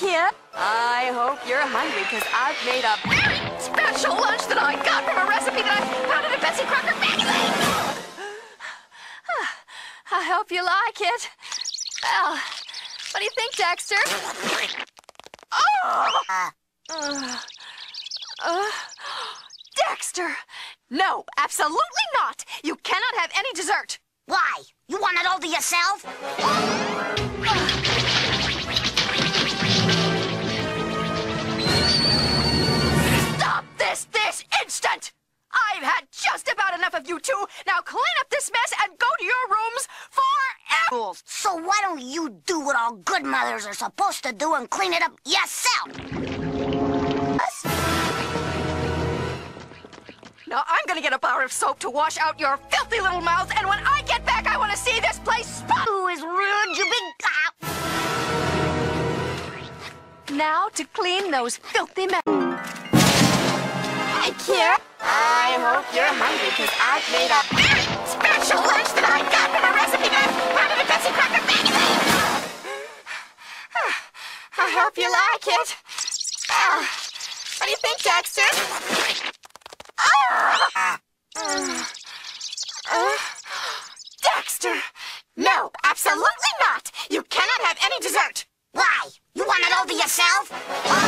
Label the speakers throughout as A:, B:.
A: kid. I hope you're hungry because I've made a very special lunch that I got from a recipe that I found in a Betsy Crocker magazine. I hope you like it. Well, what do you think, Dexter? Oh! Uh, uh, Dexter! No, absolutely not! You cannot have any dessert!
B: Why? You want it all to yourself?
A: Stop this this instant! I've had just about enough of you two. Now clean up this mess and go to your rooms forever!
B: So why don't you do what all good mothers are supposed to do and clean it up yourself?
A: Now I'm gonna get a bar of soap to wash out your filthy little mouths, and when I get back, I want to see this place spun.
B: Who is rude, you big cop?
A: Now to clean those filthy mess. Hey, Kira. I hope you're hungry because I've made a very special lunch that I got from a recipe that I found in a Betsy Crocker magazine. I hope you like it. Well, what do you think, Dexter? Uh, uh, Dexter! No, absolutely not! You cannot have any dessert!
B: Why? You want it all to yourself?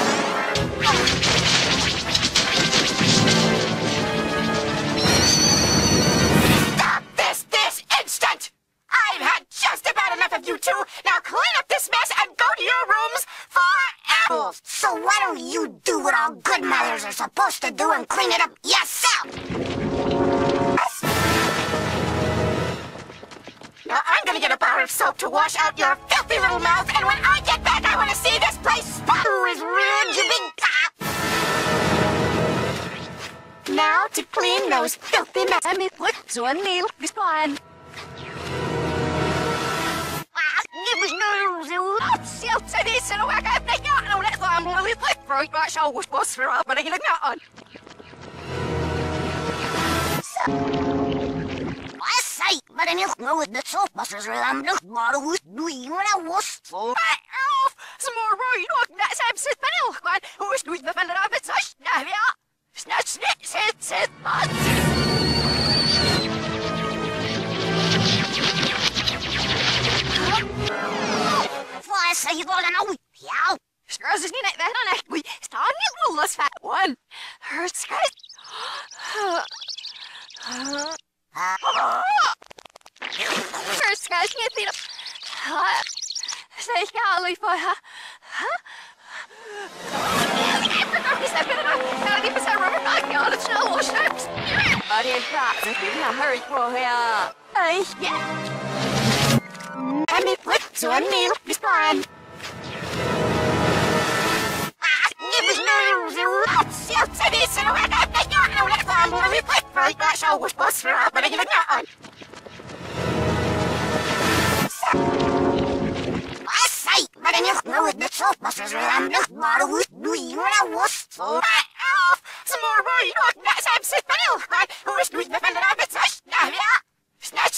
A: Gonna get a bar of soap to wash out your filthy little mouth, and when I get back, I want to see this place.
B: Who is rude, you big?
A: Now to clean those filthy mess. Let me look so a nail is fine.
B: Ah,
A: luwag at na yan. Ano na ito ang lilit like for it. Siya was boss for up. Pero hilag na on. Em đã nhớ đâu lại toàn bộ đi quýt với đã sau của boss ra mà đây là nhớ.
B: I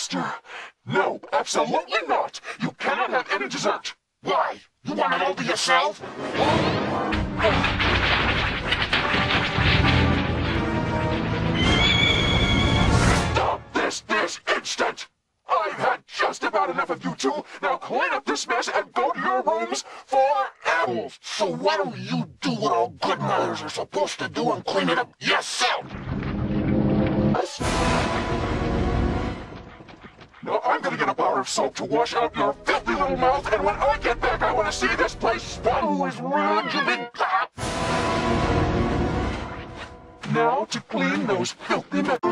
C: Dexter! No, absolutely not! You cannot have any dessert! Why? You want it all to yourself? Stop this this instant! I've had just about enough of you two. Now clean up this mess and go to your rooms forever! apples. So why don't you do what all good mothers are supposed to do and clean it up yourself? Of soap to wash out your filthy little mouth, and when I get back, I want to see this place spun. Who is rude, you big cop? Now to clean those filthy mouths.
A: I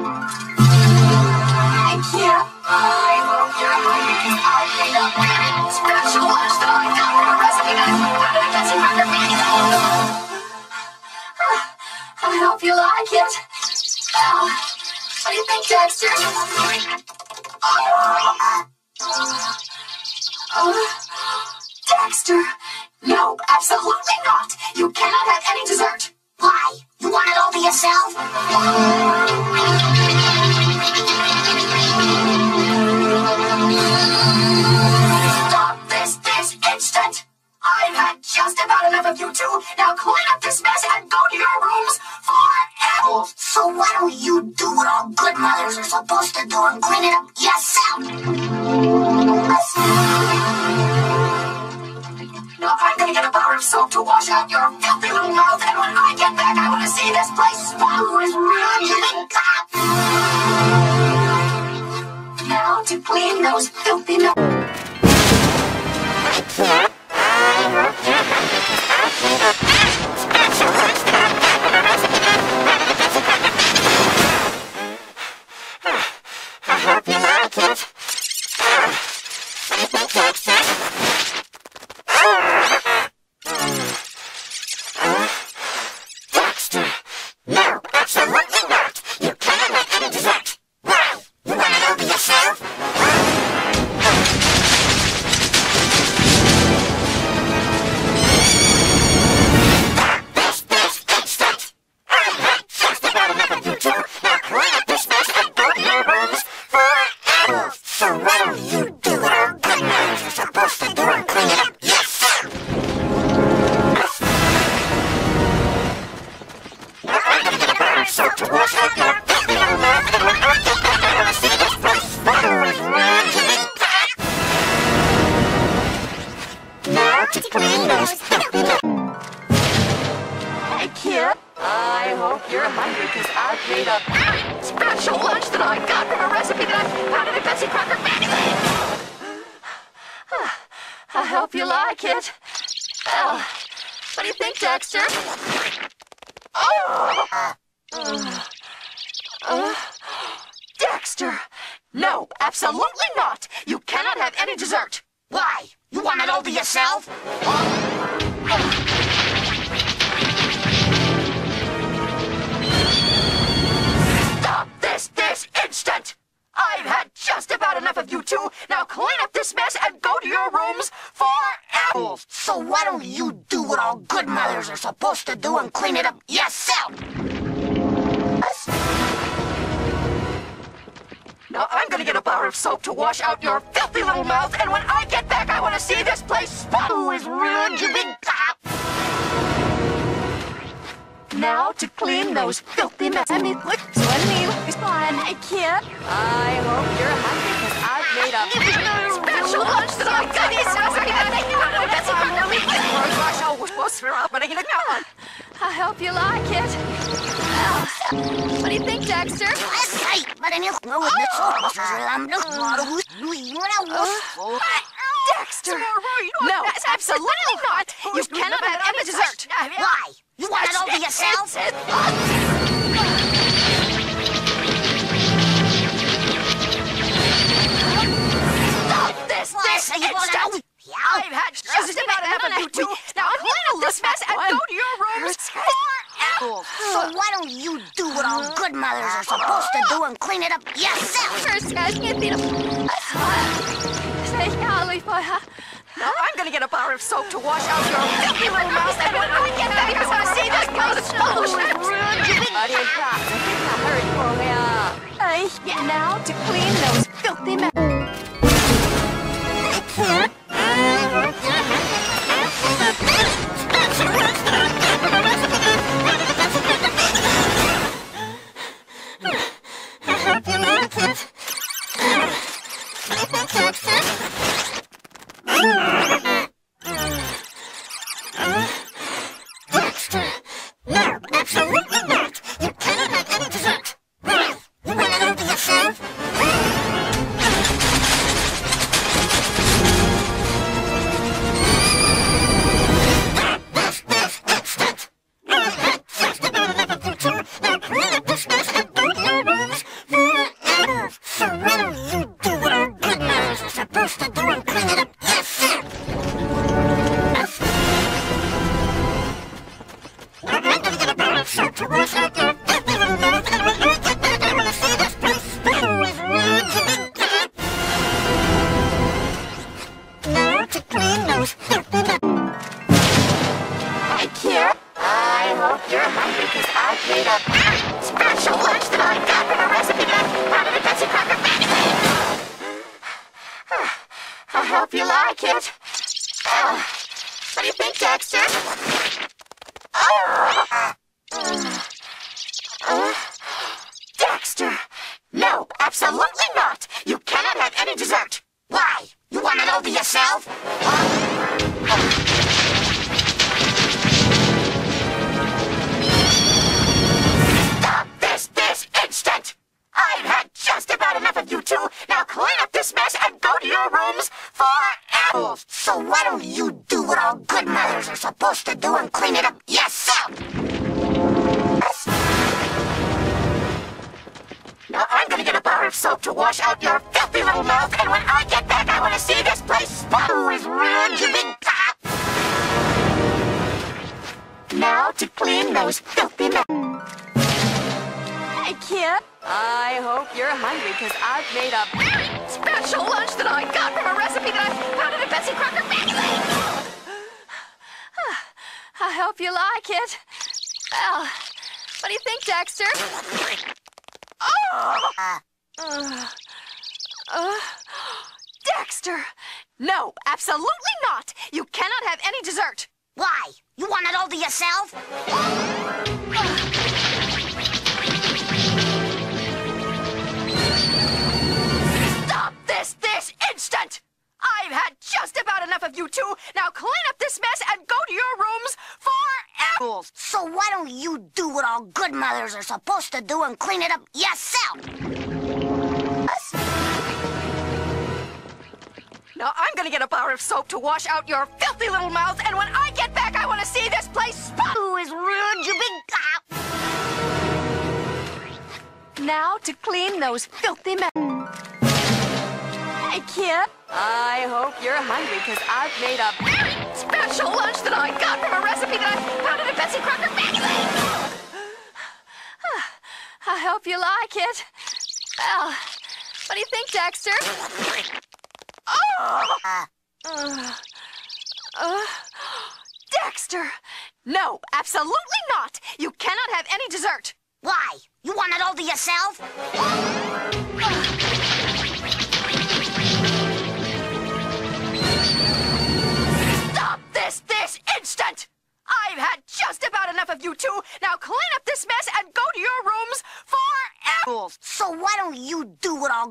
A: can't. I hope you're hungry because I made a special lunch that I got from a recipe that I found at a I hope you like it. Oh, what do you think, Dexter? Oh, Uh, uh, Dexter, no, absolutely not. You cannot have any dessert.
B: Why? You want it all to yourself?
A: Stop this this instant! I've had just about enough of you two. Now clean up this mess and go to your rooms
B: So why don't you do what all good mothers are supposed to do and clean it up yourself?
A: Now I'm gonna get a bar of soap to wash out your filthy little mouth, and when I get back, I want to see this place
B: rude, you big?
A: Now to clean those filthy mouths. Hope you like it. Well, what do you think, Dexter? Oh! Uh, Dexter! No, absolutely not! You cannot have any dessert!
B: Why? You want it all to yourself?
A: Stop this this instant! I've had just about enough of you two. Now clean up this mess and go to your rooms forever.
B: So why don't you do what all good mothers are supposed to do and clean it up yourself?
A: Now I'm gonna get a bar of soap to wash out your filthy little mouth, and when I get back, I want to see this place spun.
B: Who is you big?
A: Now to clean those filthy mess. I mean, look, so I mean, it's fine. Hey, kid. I hope you're hungry because I've made a special lunch that I got. I hope you like it. Well, what do you think, Dexter?
B: Hey, but I need know what the oh! soapbusters are. I'm not who's doing what I want.
A: Dexter! No, absolutely not! You cannot have any dessert!
B: Why? You want it to yourself?
A: Stop this!
B: So you! Yeah.
A: I've had just about enough of you two. Now clean up this mess and go to your rooms forever.
B: So why don't you do what all good mothers are supposed to do and clean it up yourself?
A: Now I'm gonna get a bar of soap to wash out your filthy little mouth, and when I get back, I want to see this place full of Now to clean those filthy mess. You
B: supposed to do and clean it up yourself?
A: Now I'm gonna get a bar of soap to wash out your filthy little mouth, and when I get back, I want to see this place spun with ruined, you big cop. Now to clean those filthy mouths. Hey, kid. I hope you're hungry, because I've made a special lunch that I got from a recipe that I found in a Betsy Crocker magazine. I hope you like it. Well, what do you think, Dexter? Oh! Uh, uh, Dexter! No, absolutely not! You cannot have any dessert!
B: Why? You want it all to yourself?
A: Enough of you two. Now clean up this mess and go to your rooms for apples.
B: So why don't you do what all good mothers are supposed to do and clean it up yourself?
A: Now I'm gonna get a bar of soap to wash out your filthy little mouth, and when I get back, I want to see this place spun.
B: Who is rude, you big cop?
A: Now to clean those filthy men. Hey, kid. I hope you're hungry because I've made a very special lunch that I got from a recipe that I found in a Betsy Crocker magazine. I hope you like it. Well, what do you think, Dexter? Oh! Uh, uh, Dexter! No, absolutely not! You cannot have any dessert!
B: Why? You want it all to yourself?
A: Stop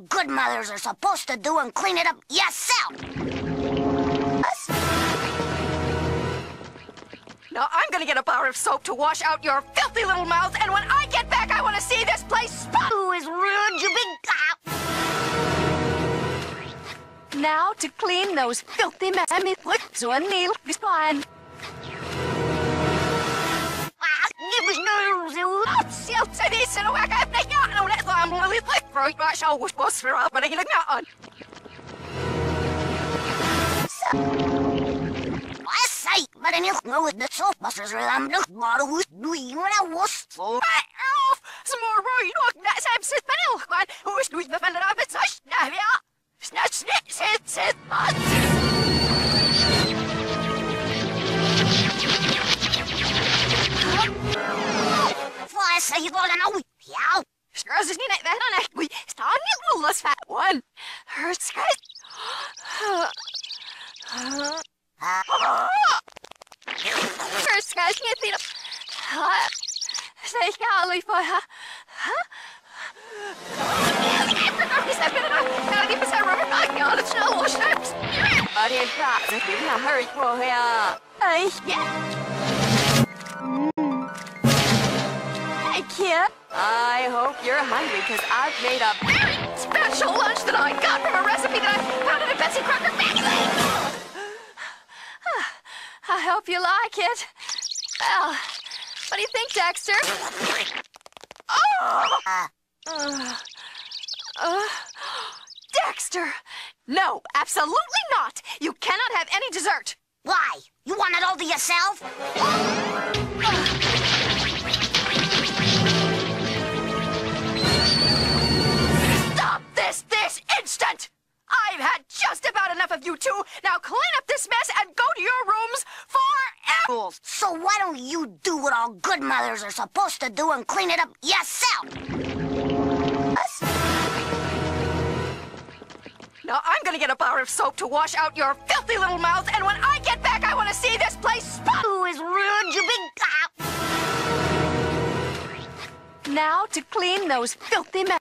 B: good mothers are supposed to do and clean it up yourself?
A: Now I'm gonna get a bar of soap to wash out your filthy little mouth, and when I get back, I want to see this place spun.
B: Who is rude, you big cop?
A: Now to clean those filthy mess. So I need this one.
B: Ah, give us no you.
A: Siltini sinawag for it. Siya was was for up. Manihilag nga on.
B: I say, but I don't know what the soap busters are. I'm not going to doing what I was for.
A: Back off! Some more roy look that Sam says panel. Kwan, who is doing the fender of it? Such navia. Snatch snit sit sit
B: I say, well, I know. Yeah.
A: Stras is niet that on We staan niet lulus fat one. Her skirt. Her skirt niet niet. Zeg ja, lief voor haar. Ở điện thoại rất điểm là hơi của her. Ây, yeah. You're hungry because I've made a very special lunch that I got from a recipe that I found in a Betsy Crocker magazine. I hope you like it. Well, what do you think, Dexter? Oh! Uh, uh, Dexter! No, absolutely not! You cannot have any dessert!
B: Why? You want it all to yourself?
A: instant! I've had just about enough of you two. Now clean up this mess and go to your rooms forever.
B: So why don't you do what all good mothers are supposed to do and clean it up yourself?
A: Now I'm gonna get a bar of soap to wash out your filthy little mouths, and when I get back, I want to see this place spun.
B: Who is rude, you big cop?
A: Now to clean those filthy mess.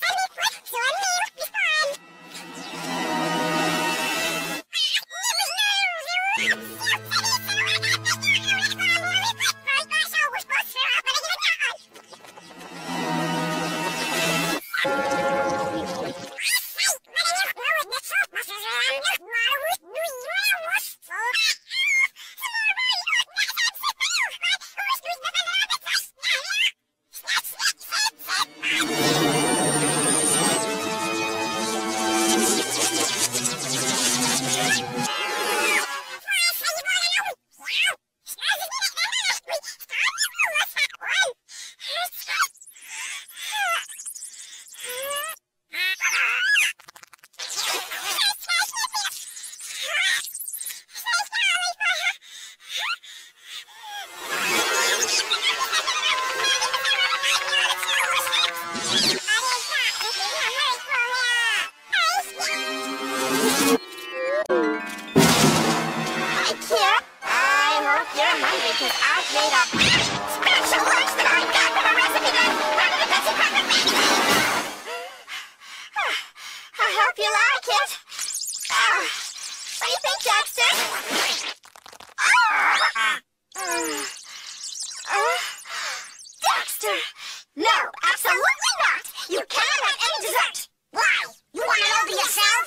B: Hope you're hungry because I've made a special lunch that I got from a recipe found in the Betsy. I hope you like it. Ah, what do you think, Dexter? Ah. Ah. Dexter! No, absolutely not! You cannot have any dessert! Why? You want it all to yourself?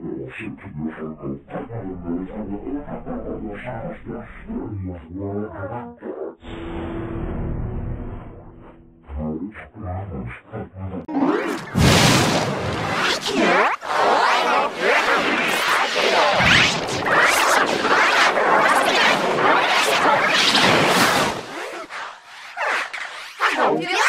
B: direction to your
A: circle, Yeah.